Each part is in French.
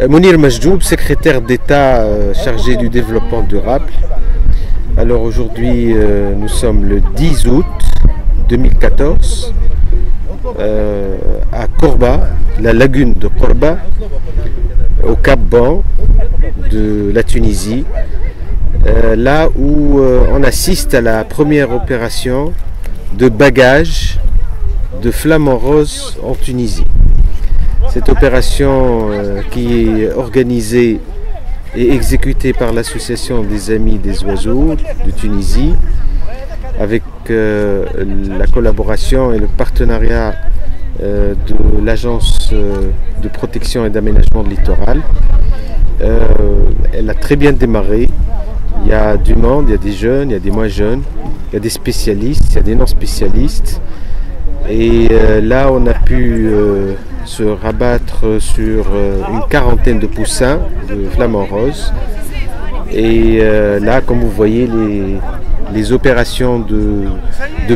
Euh, Mounir Majdoub, secrétaire d'État euh, chargé du développement durable. Alors aujourd'hui, euh, nous sommes le 10 août 2014 à Korba, la lagune de Korba, au Cap Ban de la Tunisie, là où on assiste à la première opération de bagage de flamants roses en Tunisie. Cette opération euh, qui est organisée et exécutée par l'Association des Amis des Oiseaux de Tunisie avec euh, la collaboration et le partenariat euh, de l'Agence de protection et d'aménagement de littoral. elle a très bien démarré. Il y a du monde, il y a des jeunes, il y a des moins jeunes, il y a des spécialistes, il y a des non spécialistes. Et là, on a pu se rabattre sur euh, une quarantaine de poussins de flamants roses. Et euh, là, comme vous voyez, les, opérations de,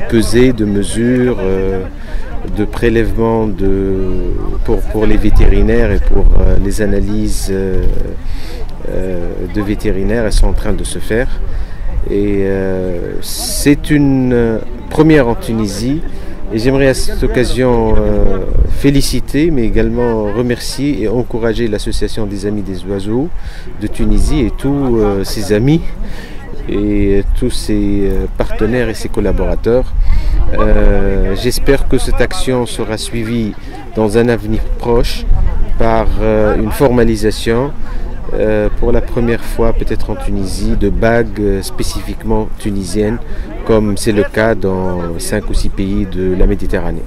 pesée, de mesure, euh, de prélèvement pour, pour, les vétérinaires et pour les analyses de vétérinaires, elles sont en train de se faire. Et c'est une première en Tunisie. Et j'aimerais à cette occasion euh, féliciter, mais également remercier et encourager l'Association des Amis des Oiseaux de Tunisie et tous euh, ses amis et tous ses euh, partenaires et ses collaborateurs. J'espère que cette action sera suivie dans un avenir proche par une formalisation euh, pour la première fois peut-être en Tunisie de bagues euh, spécifiquement tunisiennes comme c'est le cas dans cinq ou six pays de la Méditerranée.